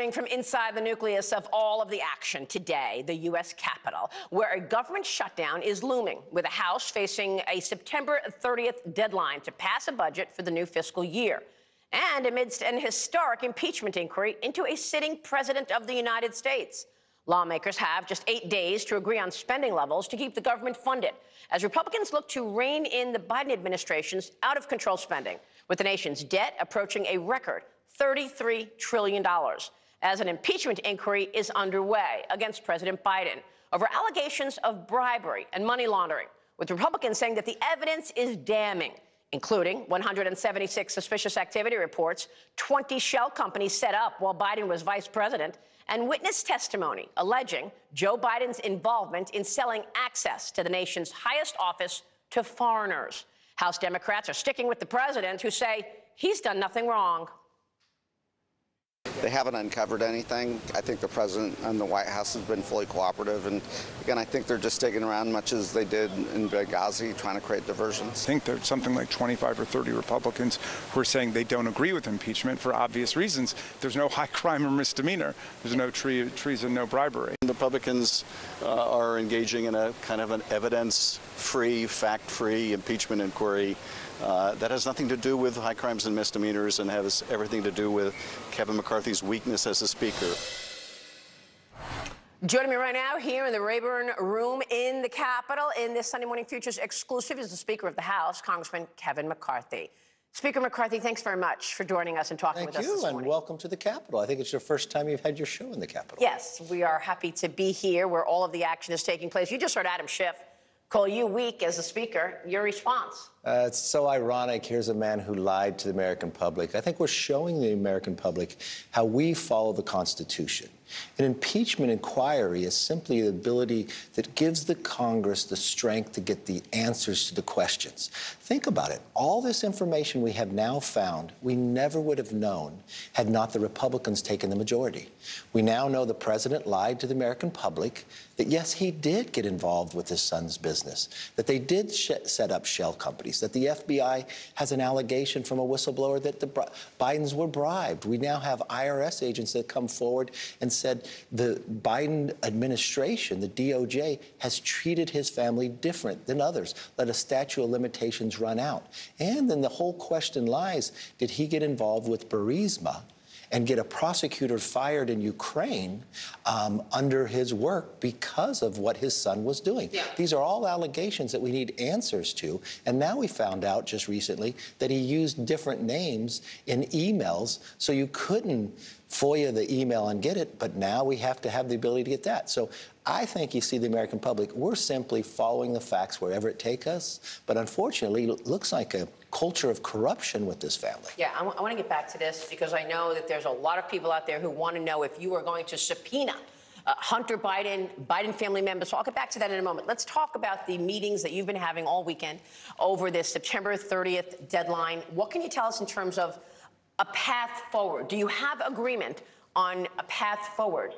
morning from inside the nucleus of all of the action today, the U.S. Capitol, where a government shutdown is looming, with the House facing a September 30th deadline to pass a budget for the new fiscal year. And amidst an historic impeachment inquiry into a sitting president of the United States. Lawmakers have just eight days to agree on spending levels to keep the government funded as Republicans look to rein in the Biden administration's out of control spending, with the nation's debt approaching a record $33 trillion as an impeachment inquiry is underway against President Biden over allegations of bribery and money laundering, with Republicans saying that the evidence is damning, including 176 suspicious activity reports, 20 shell companies set up while Biden was vice president, and witness testimony alleging Joe Biden's involvement in selling access to the nation's highest office to foreigners. House Democrats are sticking with the president, who say he's done nothing wrong. They haven't uncovered anything. I think the president and the White House has been fully cooperative. And again, I think they're just sticking around much as they did in Benghazi, trying to create diversions. I think there's something like 25 or 30 Republicans who are saying they don't agree with impeachment for obvious reasons. There's no high crime or misdemeanor. There's no tre- treason, no bribery. The Republicans uh, are engaging in a kind of an evidence-free, fact-free impeachment inquiry uh, that has nothing to do with high crimes and misdemeanors and has everything to do with Kevin McCarthy's weakness as a speaker. Joining me right now here in the Rayburn Room in the Capitol in this Sunday Morning Futures exclusive is the Speaker of the House, Congressman Kevin McCarthy. Speaker McCarthy, thanks very much for joining us and talking Thank with you, us this and morning. welcome to the Capitol. I think it's your first time you've had your show in the Capitol. Yes, we are happy to be here where all of the action is taking place. You just heard Adam Schiff call you weak as a speaker. Your response? Uh, it's so ironic. Here's a man who lied to the American public. I think we're showing the American public how we follow the Constitution. An impeachment inquiry is simply the ability that gives the Congress the strength to get the answers to the questions. Think about it. All this information we have now found, we never would have known had not the Republicans taken the majority. We now know the president lied to the American public that, yes, he did get involved with his son's business, that they did set up shell companies, that the FBI has an allegation from a whistleblower that the Bidens were bribed. We now have IRS agents that come forward and said the Biden administration, the DOJ, has treated his family different than others, let a statute of limitations run out. And then the whole question lies did he get involved with Burisma? And get a prosecutor fired in Ukraine um, under his work because of what his son was doing. Yeah. These are all allegations that we need answers to. And now we found out just recently that he used different names in emails, so you couldn't FOIA the email and get it, but now we have to have the ability to get that. So I think you see the American public, we're simply following the facts wherever it take us. But unfortunately, it looks like a culture of corruption with this family. Yeah, I, want to get back to this because I know that there's a lot of people out there who want to know if you are going to subpoena uh, Hunter Biden, Biden family members. So I'll get back to that in a moment. Let's talk about the meetings that you've been having all weekend over this September 30th deadline. What can you tell us in terms of a path forward? Do you have agreement on a path forward?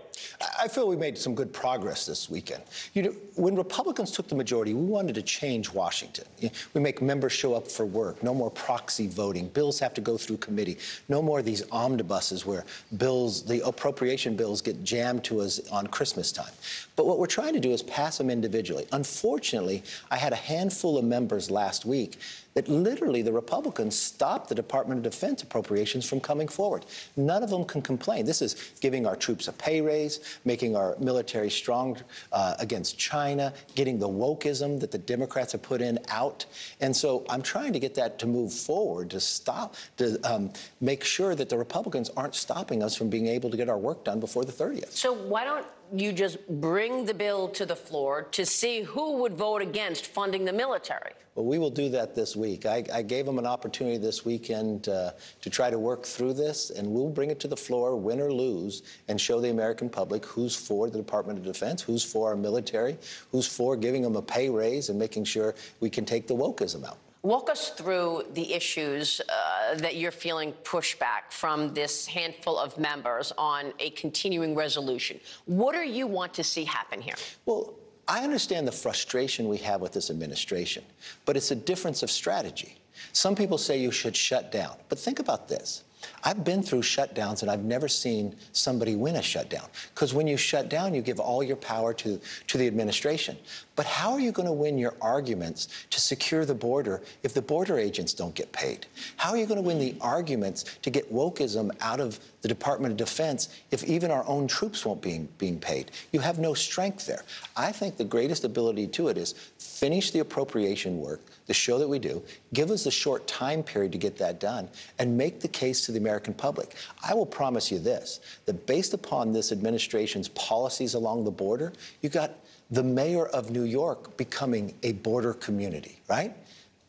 I feel we made some good progress this weekend. You know, when Republicans took the majority, we wanted to change Washington. We make members show up for work, no more proxy voting, bills have to go through committee, no more these omnibuses where bills, the appropriation bills get jammed to us on Christmas time. But what we're trying to do is pass them individually. Unfortunately, I had a handful of members last week that literally the Republicans stopped the Department of Defense appropriations from coming forward. None of them can complain. This is giving our troops a pay raise, making our military strong uh, against China, getting the wokeism that the Democrats have put in out. And so I'm trying to get that to move forward, to stop, to um, make sure that the Republicans aren't stopping us from being able to get our work done before the 30th. So why don't you just bring the bill to the floor to see who would vote against funding the military? Well, we will do that this week. I, I gave them an opportunity this weekend uh, to try to work through this, and we'll bring it to the floor, win or lose, and show the American public who's for the Department of Defense, who's for our military, who's for giving them a pay raise and making sure we can take the wokeism out. Walk us through the issues uh, that you're feeling pushback from this handful of members on a continuing resolution. What do you want to see happen here? Well, I understand the frustration we have with this administration, but it's a difference of strategy. Some people say you should shut down, but think about this. I've been through shutdowns and I've never seen somebody win a shutdown. Because when you shut down, you give all your power to, to the administration. But how are you going to win your arguments to secure the border if the border agents don't get paid? How are you going to win the arguments to get wokeism out of the Department of Defense if even our own troops won't be being paid? You have no strength there. I think the greatest ability to it is finish the appropriation work, the show that we do, give us a short time period to get that done, and make the case to the American public. I will promise you this that based upon this administration's policies along the border, you got the mayor of New York becoming a border community, right?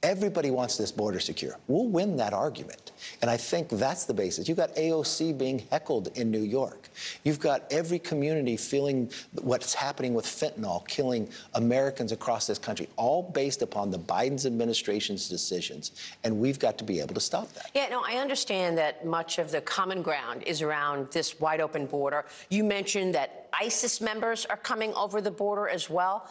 Everybody wants this border secure. We'll win that argument. And I think that's the basis. You've got AOC being heckled in New York. You've got every community feeling what's happening with fentanyl, killing Americans across this country, all based upon the Biden's administration's decisions. And we've got to be able to stop that. Yeah, no, I understand that much of the common ground is around this wide open border. You mentioned that ISIS members are coming over the border as well.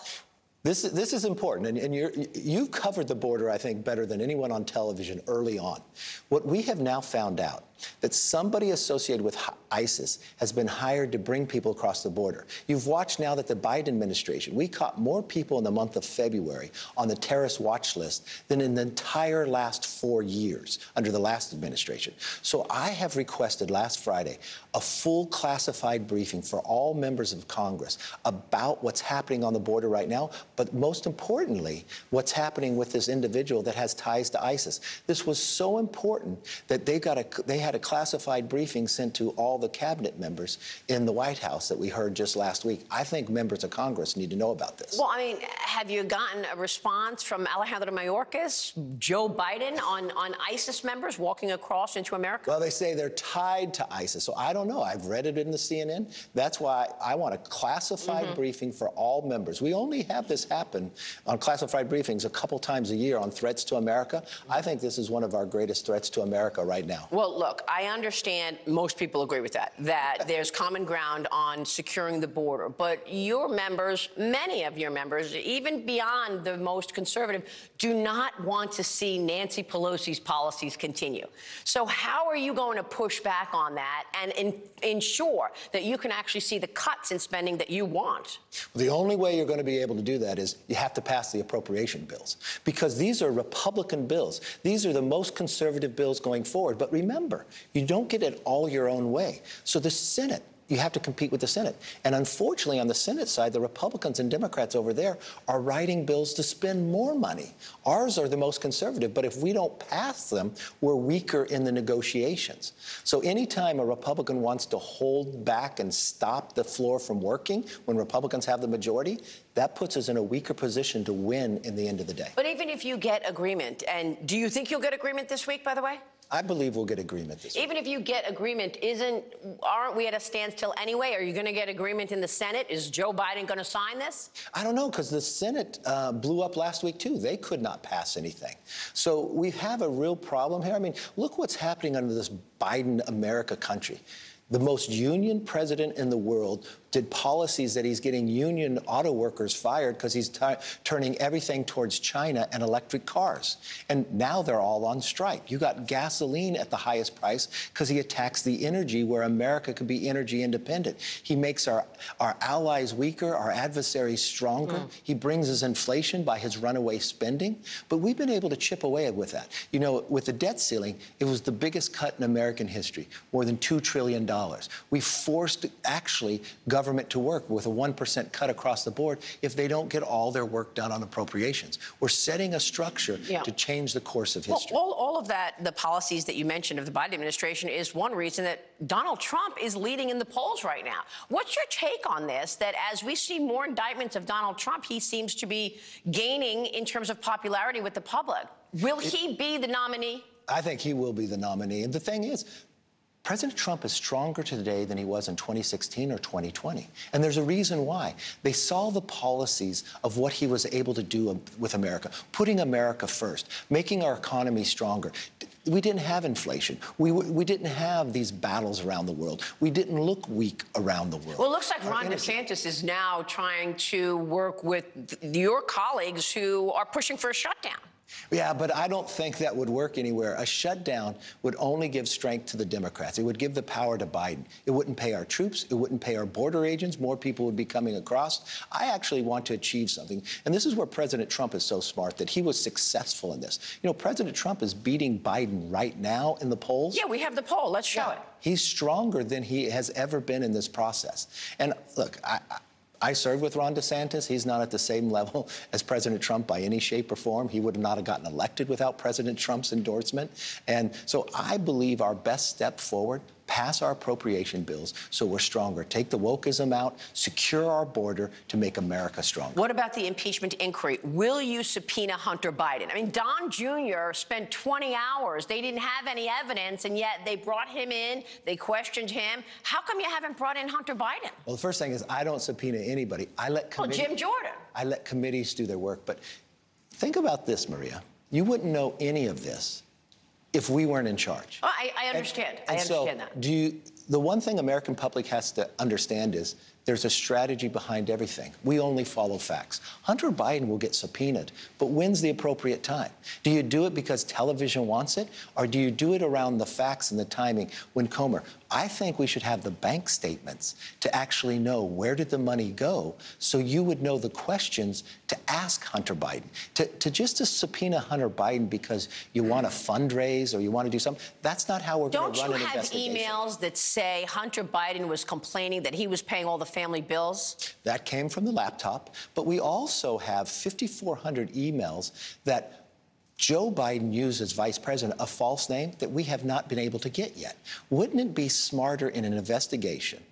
This, this is important, and, and you you've covered the border, I think, better than anyone on television early on. What we have now found out that somebody associated with ISIS has been hired to bring people across the border. You've watched now that the Biden administration, we caught more people in the month of February on the terrorist watch list than in the entire last four years under the last administration. So I have requested last Friday a full classified briefing for all members of Congress about what's happening on the border right now, but most importantly, what's happening with this individual that has ties to ISIS. This was so important that they got a, they had a classified briefing sent to all the cabinet members in the White House that we heard just last week. I think members of Congress need to know about this. Well, I mean, have you gotten a response from Alejandro Mayorkas, Joe Biden on, on ISIS members walking across into America? Well, they say they're tied to ISIS. So I don't know. I've read it in the CNN. That's why I want a classified mm-hmm. briefing for all members. We only have this happen on classified briefings a couple times a year on threats to America. I think this is one of our greatest threats to America right now. Well, look, I understand most people agree with that, that there's common ground on securing the border. But your members, many of your members, even beyond the most conservative, do not want to see Nancy Pelosi's policies continue. So, how are you going to push back on that and in, ensure that you can actually see the cuts in spending that you want? The only way you're going to be able to do that is you have to pass the appropriation bills because these are Republican bills. These are the most conservative bills going forward. But remember, you don't get it all your own way. So the Senate you have to compete with the Senate. And unfortunately, on the Senate side, the Republicans and Democrats over there are writing bills to spend more money. Ours are the most conservative, but if we don't pass them, we're weaker in the negotiations. So anytime a Republican wants to hold back and stop the floor from working when Republicans have the majority, that puts us in a weaker position to win in the end of the day. But even if you get agreement, and do you think you'll get agreement this week, by the way? I believe we'll get agreement this Even week. if you get agreement, isn't aren't we at a standstill anyway? Are you going to get agreement in the Senate? Is Joe Biden going to sign this? I don't know because the Senate uh, blew up last week too. They could not pass anything. So we have a real problem here. I mean, look what's happening under this Biden America country the most union president in the world did policies that he's getting union auto workers fired because he's turning everything towards China and electric cars. And now they're all on strike. You got gasoline at the highest price because he attacks the energy where America could be energy independent. He makes our, our allies weaker, our adversaries stronger. Mm. He brings us inflation by his runaway spending. But we've been able to chip away with that. You know, with the debt ceiling, it was the biggest cut in American history, more than $2 trillion. We forced actually government to work with a 1% cut across the board if they don't get all their work done on appropriations. We're setting a structure yeah. to change the course of history. Well, all, all of that, the policies that you mentioned of the Biden administration is one reason that Donald Trump is leading in the polls right now. What's your take on this? That as we see more indictments of Donald Trump, he seems to be gaining in terms of popularity with the public. Will it, he be the nominee? I think he will be the nominee. And the thing is, President Trump is stronger today than he was in 2016 or 2020. And there's a reason why. They saw the policies of what he was able to do um, with America, putting America first, making our economy stronger. We didn't have inflation. We, we didn't have these battles around the world. We didn't look weak around the world. Well, it looks like Ron DeSantis is now trying to work with your colleagues who are pushing for a shutdown. Yeah, but I don't think that would work anywhere. A shutdown would only give strength to the Democrats. It would give the power to Biden. It wouldn't pay our troops. It wouldn't pay our border agents. More people would be coming across. I actually want to achieve something. And this is where President Trump is so smart that he was successful in this. You know, President Trump is beating Biden right now in the polls. Yeah, we have the poll. Let's show it. He's stronger than he has ever been in this process. And look, I, I- I served with Ron DeSantis. He's not at the same level as President Trump by any shape or form. He would not have gotten elected without President Trump's endorsement. And so I believe our best step forward, pass our appropriation bills so we're stronger. Take the wokeism out, secure our border to make America stronger. What about the impeachment inquiry? Will you subpoena Hunter Biden? I mean, Don Jr. spent 20 hours. They didn't have any evidence, and yet they brought him in. They questioned him. How come you haven't brought in Hunter Biden? Well, the first thing is I don't subpoena anybody. I let Well, committee- Jim Jordan. I let committees do their work. But think about this, Maria. You wouldn't know any of this if we weren't in charge. Oh, I, I understand. I And so, understand that. Do you, the one thing American public has to understand is there's a strategy behind everything. We only follow facts. Hunter Biden will get subpoenaed, but when's the appropriate time? Do you do it because television wants it, or do you do it around the facts and the timing? When Comer, I think we should have the bank statements to actually know where did the money go, so you would know the questions to ask Hunter Biden. To, to just to subpoena Hunter Biden because you want to fundraise or you want to do something, that's not how we're going to run an investigation. Don't you have emails that say Hunter Biden was complaining that he was paying all the family bills? That came from the laptop, but we also have 5,400 emails that Joe Biden used as vice president a false name that we have not been able to get yet. Wouldn't it be smarter in an investigation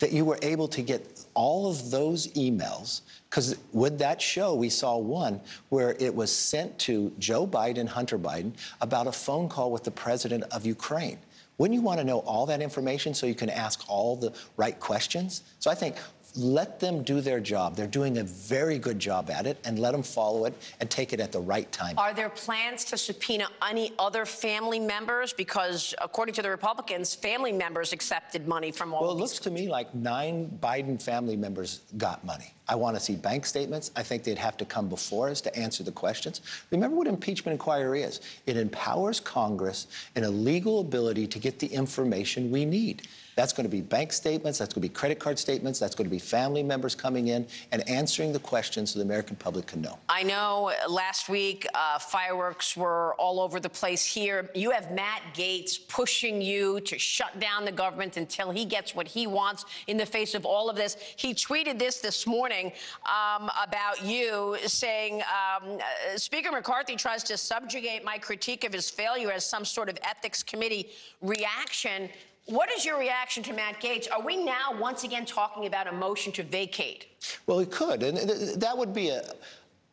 that you were able to get all of those emails? Because would that show we saw one where it was sent to Joe Biden, Hunter Biden, about a phone call with the president of Ukraine? Wouldn't you want to know all that information so you can ask all the right questions? So I think let them do their job. They're doing a very good job at it, and let them follow it and take it at the right time. Are there plans to subpoena any other family members? Because according to the Republicans, family members accepted money from all Well, it looks to me like nine Biden family members got money. I want to see bank statements. I think they'd have to come before us to answer the questions. Remember what impeachment inquiry is it empowers Congress in a legal ability to get the information we need. That's going to be bank statements, that's going to be credit card statements, that's going to be family members coming in and answering the questions so the American public can know. I know last week uh, fireworks were all over the place here. You have Matt Gaetz pushing you to shut down the government until he gets what he wants in the face of all of this. He tweeted this this morning um, about you, saying um, uh, Speaker McCarthy tries to subjugate my critique of his failure as some sort of ethics committee reaction. What is your reaction to Matt Gaetz? Are we now once again talking about a motion to vacate? Well, it could, and that would be a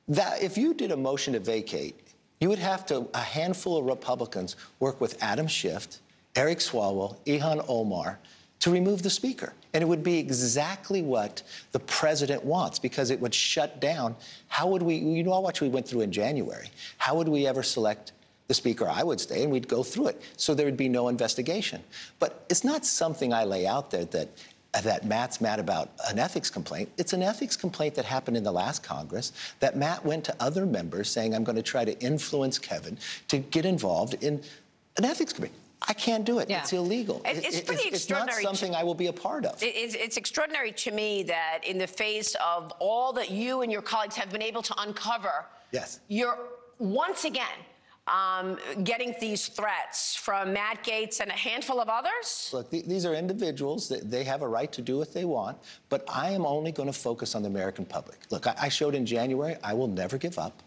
that if you did a motion to vacate, you would have to a handful of Republicans work with Adam Schiff, Eric Swalwell, Ilhan Omar to remove the speaker, and it would be exactly what the president wants because it would shut down. How would we? You know much we went through in January. How would we ever select? The speaker, I would stay, and we'd go through it. So there would be no investigation. But it's not something I lay out there that that Matt's mad about an ethics complaint. It's an ethics complaint that happened in the last Congress that Matt went to other members saying, I'm going to try to influence Kevin to get involved in an ethics committee. I can't do it. Yeah. It's illegal. It- it's pretty it's not extraordinary to- something I will be a part of. It's, it's extraordinary to me that in the face of all that you and your colleagues have been able to uncover, Yes. you're once again um, getting these threats from Matt Gaetz and a handful of others. Look, th- these are individuals that they have a right to do what they want, but I am only going to focus on the American public. Look, I, I showed in January I will never give up.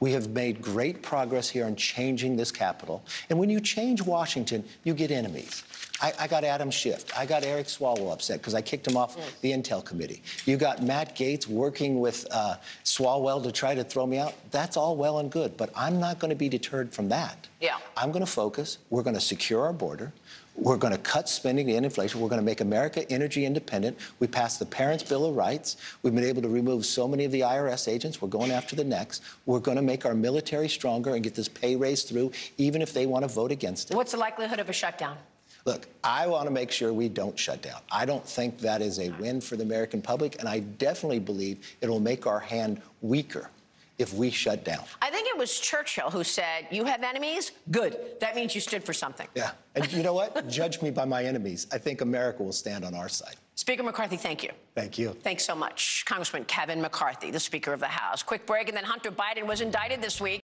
We have made great progress here on changing this capital. And when you change Washington, you get enemies. I, I got Adam Schiff. I got Eric Swalwell upset because I kicked him off the Intel committee. You got Matt Gaetz working with uh, Swalwell to try to throw me out. That's all well and good, but I'm not going to be deterred from that. Yeah. I'm going to focus. We're going to secure our border. We're going to cut spending to end inflation. We're going to make America energy independent. We passed the Parents' Bill of Rights. We've been able to remove so many of the IRS agents. We're going after the next. We're going to make our military stronger and get this pay raise through, even if they want to vote against it. What's the likelihood of a shutdown? Look, I want to make sure we don't shut down. I don't think that is a win for the American public, and I definitely believe it will make our hand weaker if we shut down. I think it was Churchill who said, You have enemies? Good. That means you stood for something. Yeah. And you know what? Judge me by my enemies. I think America will stand on our side. Speaker McCarthy, thank you. Thank you. Thanks so much. Congressman Kevin McCarthy, the Speaker of the House. Quick break, and then Hunter Biden was indicted this week.